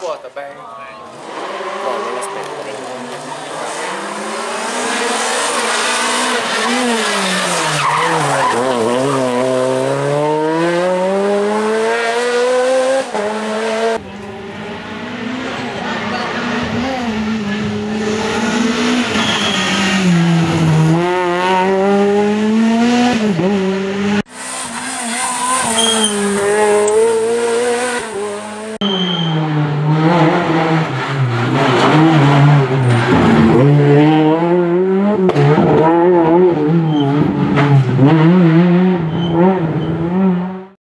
Bota bem. Mm-hmm.